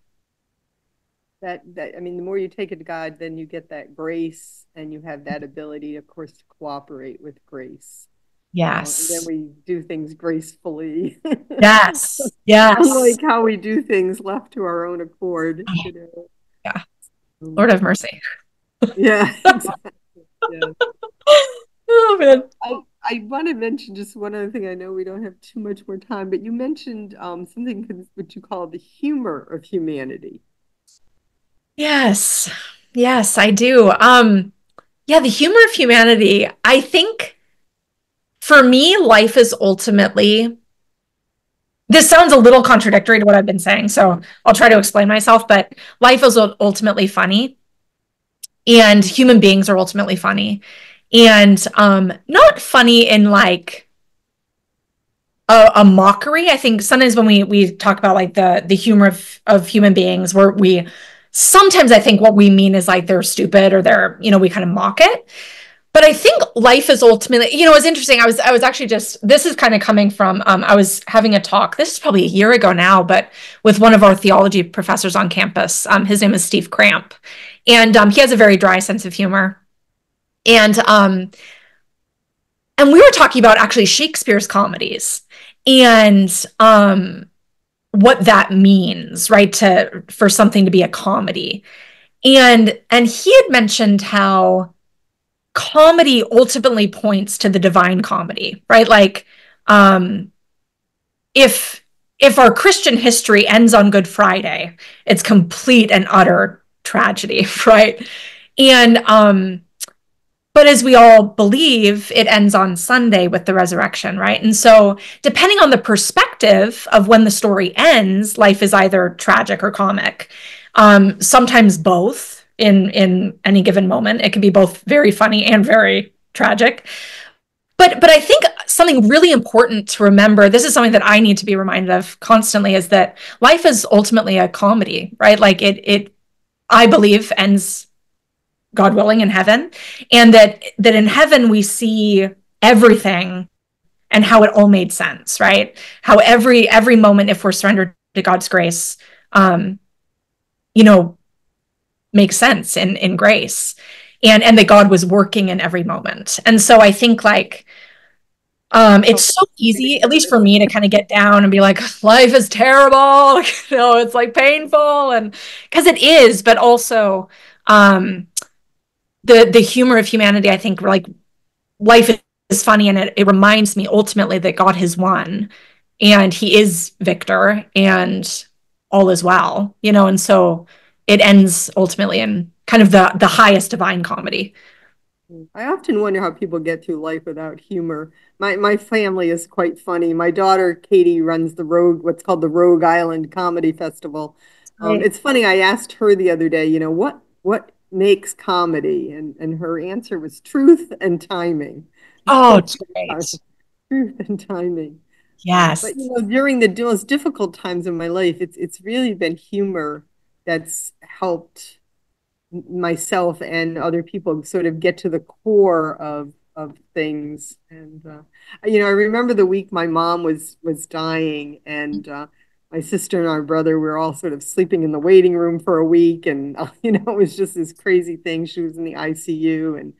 [SPEAKER 1] That that I mean, the more you take it to God, then you get that grace, and you have that ability, of course, to cooperate with grace.
[SPEAKER 2] Yes.
[SPEAKER 1] Uh, and then we do things gracefully.
[SPEAKER 2] yes. Yes.
[SPEAKER 1] Unlike how we do things left to our own accord. You know?
[SPEAKER 2] Yeah. Um, Lord have mercy.
[SPEAKER 1] yeah. Exactly. yeah.
[SPEAKER 2] oh man.
[SPEAKER 1] I, I want to mention just one other thing. I know we don't have too much more time, but you mentioned um, something what you call the humor of humanity.
[SPEAKER 2] Yes, yes, I do. Um, yeah, the humor of humanity. I think for me, life is ultimately. This sounds a little contradictory to what I've been saying, so I'll try to explain myself. But life is ultimately funny, and human beings are ultimately funny and um not funny in like a, a, mockery. I think sometimes when we we talk about like the the humor of of human beings where we sometimes i think what we mean is like they're stupid or they're you know we kind of mock it. But i think life is ultimately you know it's interesting. I was i was actually just this is kind of coming from um, i was having a talk this is probably a year ago now but with one of our theology professors on campus. Um, his name is steve cramp. And um, he has a very dry sense of humor and um and we were talking about actually Shakespeare's comedies and um what that means right to for something to be a comedy. And and he had mentioned how comedy ultimately points to the divine comedy right? Like um if if our christian history ends on good friday it's complete and utter tragedy right? And um but as we all believe, it ends on Sunday with the resurrection, right? And so, depending on the perspective of when the story ends, life is either tragic or comic. Um, sometimes both in in any given moment. It can be both very funny and very tragic. But but I think something really important to remember. This is something that I need to be reminded of constantly. Is that life is ultimately a comedy, right? Like it it I believe ends God willing, in heaven, and that that in heaven we see everything and how it all made sense, right? How every every moment, if we're surrendered to God's grace, um, you know, makes sense in in grace, and and that God was working in every moment. And so I think like um, it's so easy, at least for me, to kind of get down and be like, life is terrible, you know, it's like painful, and because it is, but also um, the the humor of humanity. I think like life is funny, and it it reminds me ultimately that God has won, and He is victor, and all is well. You know, and so it ends ultimately in kind of the the highest divine comedy.
[SPEAKER 1] I often wonder how people get through life without humor. My my family is quite funny. My daughter Katie runs the Rogue, what's called the Rogue Island Comedy Festival. Um, it's funny. I asked her the other day, you know, what what makes comedy, and and her answer was truth and timing.
[SPEAKER 2] Oh, great.
[SPEAKER 1] truth and timing.
[SPEAKER 2] Yes.
[SPEAKER 1] But you know, during the most difficult times of my life, it's it's really been humor that's helped myself and other people sort of get to the core of of things and uh, you know i remember the week my mom was was dying and uh, my sister and our brother we were all sort of sleeping in the waiting room for a week and uh, you know it was just this crazy thing she was in the icu and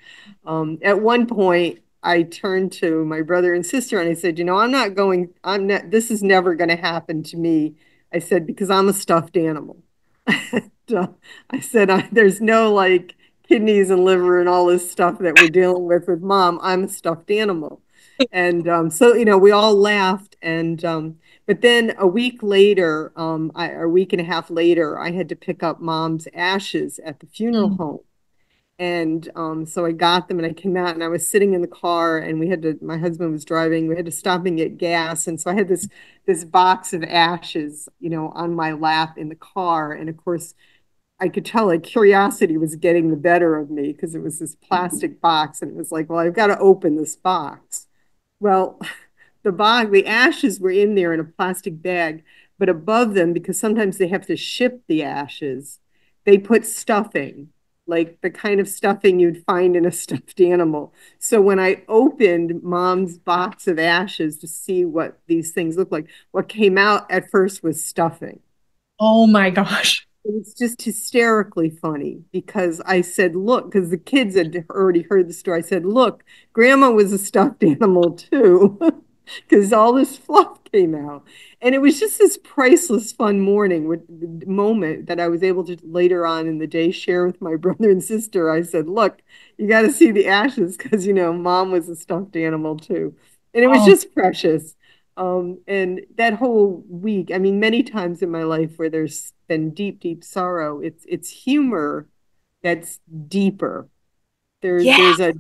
[SPEAKER 1] um, at one point i turned to my brother and sister and i said you know i'm not going i'm not this is never going to happen to me i said because i'm a stuffed animal I said, I, there's no like kidneys and liver and all this stuff that we're dealing with with mom. I'm a stuffed animal. And um, so, you know, we all laughed. And, um, but then a week later, um, I, a week and a half later, I had to pick up mom's ashes at the funeral mm. home. And um, so I got them and I came out and I was sitting in the car and we had to, my husband was driving, we had to stop and get gas. And so I had this, this box of ashes, you know, on my lap in the car. And of course, I could tell like curiosity was getting the better of me because it was this plastic box and it was like, well, I've got to open this box. Well, the bog, the ashes were in there in a plastic bag, but above them, because sometimes they have to ship the ashes, they put stuffing, like the kind of stuffing you'd find in a stuffed animal. So when I opened mom's box of ashes to see what these things look like, what came out at first was stuffing.
[SPEAKER 2] Oh my gosh
[SPEAKER 1] It was just hysterically funny because I said, look, because the kids had already heard the story. I said, look, grandma was a stuffed animal too, because all this fluff came out. And it was just this priceless fun morning with moment that I was able to later on in the day share with my brother and sister. I said, look, you got to see the ashes because, you know, mom was a stuffed animal too. And it was oh. just precious. Um, and that whole week, I mean, many times in my life where there's been deep, deep sorrow, it's it's humor that's deeper. There's yeah. there's a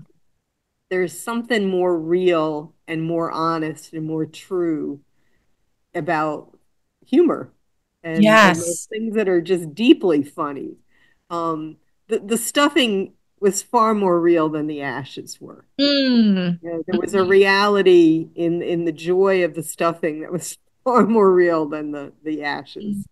[SPEAKER 1] there's something more real and more honest and more true about humor and, yes. and things that are just deeply funny. Um, the the stuffing was far more real than the ashes were.
[SPEAKER 2] Mm.
[SPEAKER 1] You know, there was a reality in in the joy of the stuffing that was far more real than the the ashes.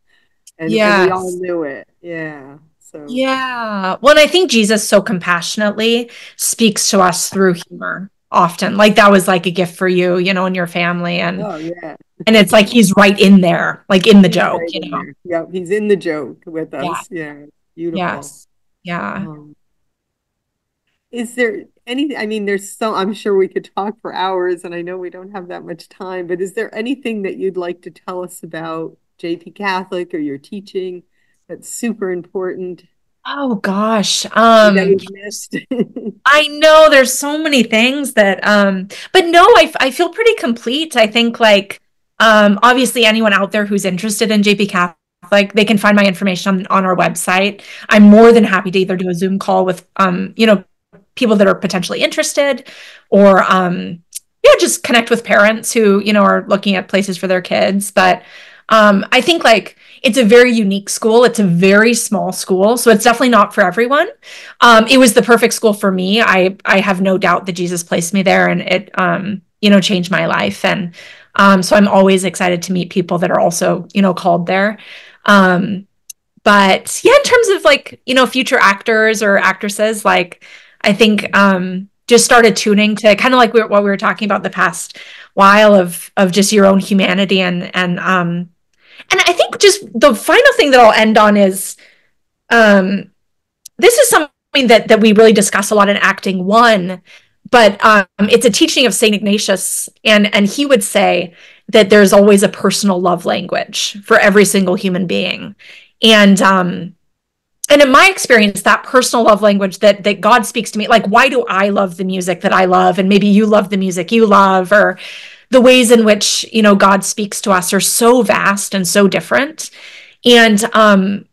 [SPEAKER 1] And, yes. and we all knew it. Yeah. So
[SPEAKER 2] Yeah. Well, I think Jesus so compassionately speaks to us through humor often. Like that was like a gift for you, you know, and your family. And
[SPEAKER 1] oh yeah.
[SPEAKER 2] and it's like he's right in there, like in the he's joke, right you know.
[SPEAKER 1] Yeah, he's in the joke with us. Yeah. yeah. Beautiful.
[SPEAKER 2] Yes. Yeah. Um,
[SPEAKER 1] is there any i mean there's so i'm sure we could talk for hours and i know we don't have that much time but is there anything that you'd like to tell us about jp catholic or your teaching that's super important.
[SPEAKER 2] Oh gosh um i know there's so many things that um but no I, I feel pretty complete. I think like um obviously anyone out there who's interested in jp catholic like they can find my information on, on our website. I'm more than happy to either do a zoom call with um you know people that are potentially interested or um yeah just connect with parents who you know are looking at places for their kids. But um i think like it's a very unique school. It's a very small school so it's definitely not for everyone. Um it was the perfect school for me. I i have no doubt that jesus placed me there and it um you know changed my life. And um so i'm always excited to meet people that are also you know called there. Um but yeah in terms of like you know future actors or actresses like I think um, just started tuning to kind of like what we were talking about the past while of of just your own humanity and and um and I think just the final thing that I'll end on is um this is something that that we really discuss a lot in acting one but um it's a teaching of Saint Ignatius and and he would say that there's always a personal love language for every single human being. And um and in my experience that personal love language that that god speaks to me like why do i love the music that i love? And maybe you love the music you love or the ways in which you know god speaks to us are so vast and so different. And um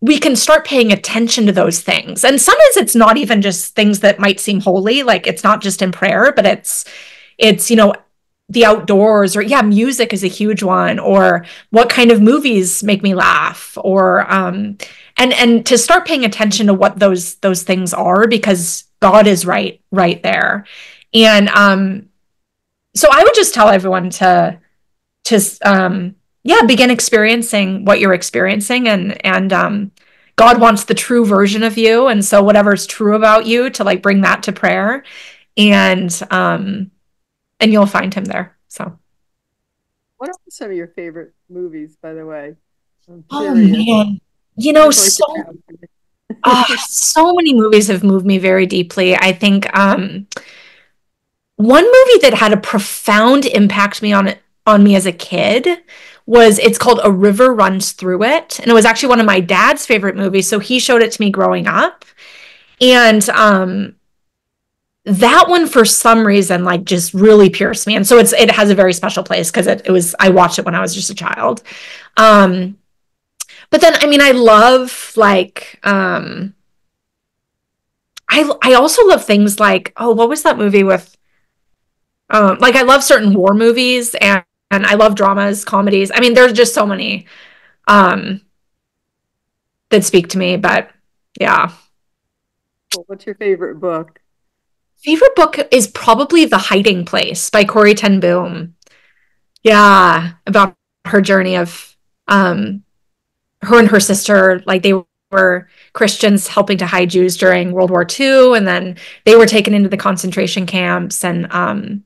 [SPEAKER 2] we can start paying attention to those things. And sometimes it's not even just things that might seem holy like it's not just in prayer but it's it's you know the outdoors or yeah music is a huge one or what kind of movies make me laugh or um and and to start paying attention to what those those things are because god is right right there. And um so i would just tell everyone to to um yeah begin experiencing what you're experiencing and and um god wants the true version of you. And so whatever's true about you to like bring that to prayer. And um and you'll find him there. So.
[SPEAKER 1] What are some of your favorite movies by the way?
[SPEAKER 2] Oh man. You know so uh, so many movies have moved me very deeply. I think um one movie that had a profound impact me on on me as a kid was it's called A River Runs Through It. And it was actually one of my dad's favorite movies. So he showed it to me growing up. And um that one for some reason like just really pierced me. And so it's it has a very special place because it, it was I watched it when I was just a child. Um but then I mean I love like um I I also love things like oh what was that movie with um like I love certain war movies and and I love dramas, comedies. I mean, there's just so many um that speak to me, but yeah.
[SPEAKER 1] what's your favorite book?
[SPEAKER 2] Favorite book is probably The Hiding Place by Corrie Ten Boom. Yeah, about her journey of um her and her sister, like they were Christians helping to hide Jews during World War II, and then they were taken into the concentration camps and um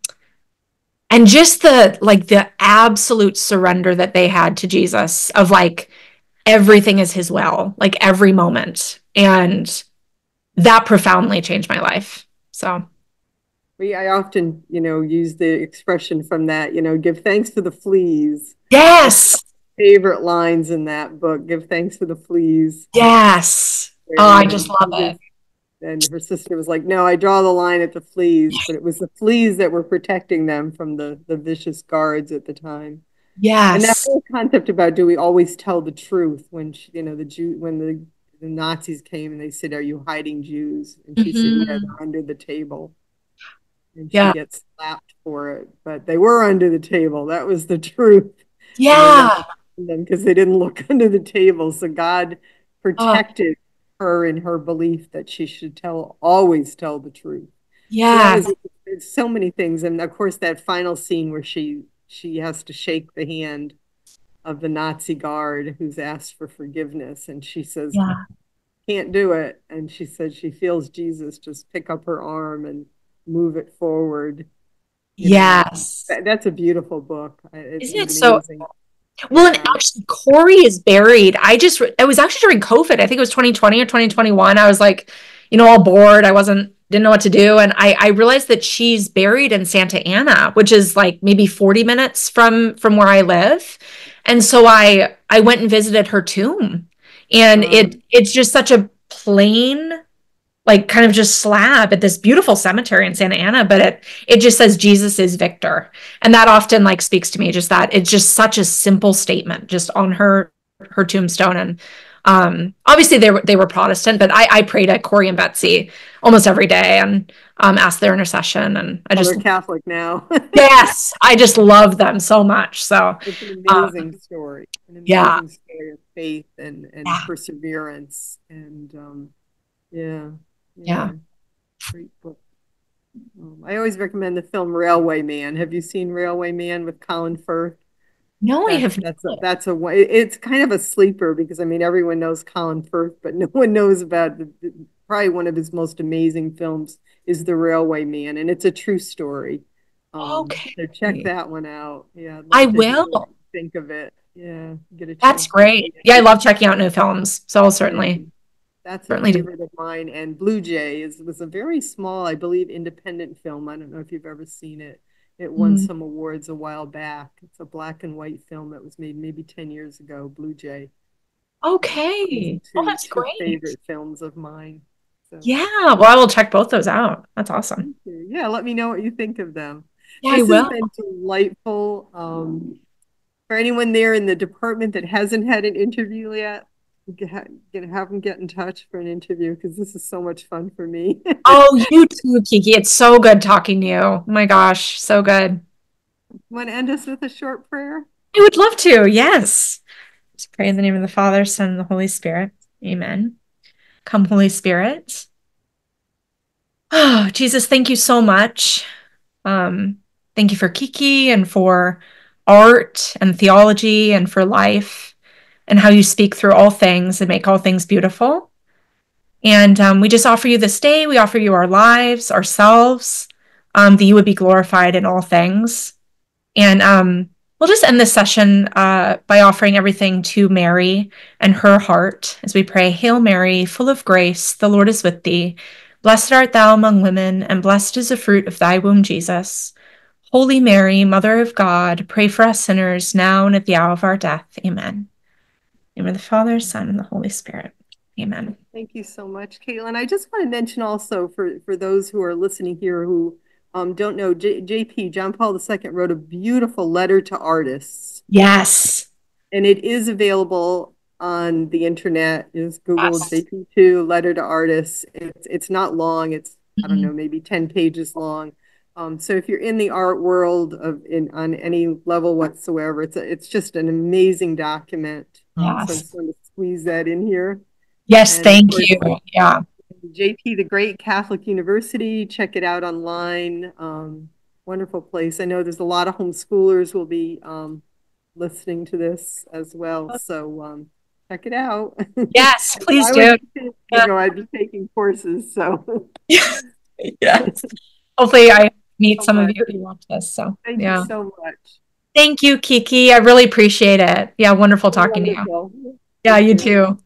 [SPEAKER 2] and just the like the absolute surrender that they had to Jesus of like everything is his will like every moment. And that profoundly changed my life. So.
[SPEAKER 1] We I often you know use the expression from that you know give thanks to the fleas.
[SPEAKER 2] Yes.
[SPEAKER 1] Favorite lines in that book give thanks to the fleas.
[SPEAKER 2] Yes. Oh I just love it
[SPEAKER 1] and her sister was like, "No, I draw the line at the fleas." But it was the fleas that were protecting them from the the vicious guards at the time.
[SPEAKER 2] Yes,
[SPEAKER 1] and that whole concept about do we always tell the truth when she, you know the Jew when the the Nazis came and they said, "Are you hiding Jews?" And she mm-hmm. said, "Yeah, they're under the table." And she yeah. gets slapped for it, but they were under the table. That was the truth.
[SPEAKER 2] Yeah,
[SPEAKER 1] because they didn't look under the table, so God protected. Oh her in her belief that she should tell always tell the truth.
[SPEAKER 2] Yeah.
[SPEAKER 1] So so many things. And of course that final scene where she she has to shake the hand of the Nazi guard who's asked for forgiveness and she says yeah. can't do it and she says she feels Jesus just pick up her arm and move it forward.
[SPEAKER 2] You yes.
[SPEAKER 1] That, that's a beautiful book.
[SPEAKER 2] It's Isn't it amazing. so well, and actually, Corrie is buried. I just, it was actually during COVID. I think it was 2020 or 2021. I was like, you know, all bored. I wasn't, didn't know what to do. And I, I realized that she's buried in Santa Ana, which is like maybe 40 minutes from, from where I live. And so I, I went and visited her tomb and it, it's just such a plain, like kind of just slab at this beautiful cemetery in Santa Ana, but it it just says Jesus is victor. And that often like speaks to me just that it's just such a simple statement just on her her tombstone and um obviously they were they were Protestant, but I I prayed at Corrie and Betsy almost every day and um asked their intercession and I just
[SPEAKER 1] they're Catholic now.
[SPEAKER 2] yes, I just love them so much. So
[SPEAKER 1] it's an amazing um, story. An amazing yeah. story of faith and and yeah. perseverance and um yeah
[SPEAKER 2] yeah.
[SPEAKER 1] Great book. Um, I always recommend the film Railway Man. Have you seen Railway Man with Colin Firth?
[SPEAKER 2] No,
[SPEAKER 1] that's,
[SPEAKER 2] I have.
[SPEAKER 1] That's a, that's a way. It's kind of a sleeper because I mean everyone knows Colin Firth, but no one knows about the, the, probably one of his most amazing films is The Railway Man, and it's a true story.
[SPEAKER 2] Um, okay.
[SPEAKER 1] So check that one out. Yeah,
[SPEAKER 2] I will
[SPEAKER 1] think of it. Yeah,
[SPEAKER 2] get a. That's great. Yeah, I love checking out new films, so I'll certainly
[SPEAKER 1] that's Certainly a favorite of mine. And Blue Jay is, was a very small, I believe, independent film. I don't know if you've ever seen it. It won mm. some awards a while back. It's a black and white film that was made maybe 10 years ago, Blue Jay.
[SPEAKER 2] Okay. Oh,
[SPEAKER 1] Two,
[SPEAKER 2] that's
[SPEAKER 1] two
[SPEAKER 2] great.
[SPEAKER 1] favorite films of mine. So,
[SPEAKER 2] Yeah. Well, I will check both those out. That's awesome.
[SPEAKER 1] Yeah, let me know what you think of them.
[SPEAKER 2] Yeah, I
[SPEAKER 1] This has been delightful. Um, for anyone there in the department that hasn't had an interview yet, get, get, have them get in touch for an interview because this is so much fun for me.
[SPEAKER 2] Oh, you too, Kiki. It's so good talking to you. Oh my gosh, so good.
[SPEAKER 1] Want to end us with a short prayer?
[SPEAKER 2] I would love to. Yes. Let's pray in the name of the Father, Son, and the Holy Spirit. Amen. Come, Holy Spirit. Oh, Jesus, thank you so much. Um, thank you for Kiki and for art and theology and for life and how you speak through all things and make all things beautiful. And um, we just offer you this day. We offer you our lives, ourselves, um, that you would be glorified in all things. And um, we'll just end this session uh, by offering everything to Mary and her heart as we pray Hail Mary, full of grace, the Lord is with thee. Blessed art thou among women, and blessed is the fruit of thy womb, Jesus. Holy Mary, Mother of God, pray for us sinners now and at the hour of our death. Amen. In the name of the Father, Son, and the Holy Spirit. Amen.
[SPEAKER 1] Thank you so much, Katelyn. I just want to mention also for, for those who are listening here who um, don't know, J- JP, John Paul II, wrote a beautiful letter to artists.
[SPEAKER 2] Yes.
[SPEAKER 1] And it is available on the internet. Just Google
[SPEAKER 2] Yes.
[SPEAKER 1] JP2, letter to artists. It's, it's not long. It's, I don't
[SPEAKER 2] Mhm.
[SPEAKER 1] know, maybe 10 pages long. Um, so if you're in the art world of in on any level whatsoever, it's a, it's just an amazing document. Um, so I
[SPEAKER 2] Yes.
[SPEAKER 1] just want to squeeze that in here.
[SPEAKER 2] Yes,
[SPEAKER 1] And
[SPEAKER 2] thank
[SPEAKER 1] course-
[SPEAKER 2] you. Yeah.
[SPEAKER 1] JP the Great Catholic University. Check it out online. Um, wonderful place. I know there's a lot of homeschoolers will be um, listening to this as well. So um, check it out.
[SPEAKER 2] Yes, please do.
[SPEAKER 1] You know, I'd be taking courses. So
[SPEAKER 2] Yes. Hopefully I meet
[SPEAKER 1] So
[SPEAKER 2] some of
[SPEAKER 1] much.
[SPEAKER 2] you who watch this. So
[SPEAKER 1] thank
[SPEAKER 2] yeah.
[SPEAKER 1] you so much.
[SPEAKER 2] Thank you, Kiki. I really appreciate it. Yeah, wonderful talking to you. Yeah,
[SPEAKER 1] you.
[SPEAKER 2] too.